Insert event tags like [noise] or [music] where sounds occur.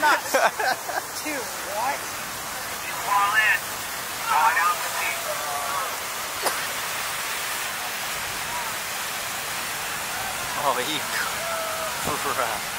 nuts? [laughs] Dude, what? You fall in. Fall down the seat. Oh, you crap.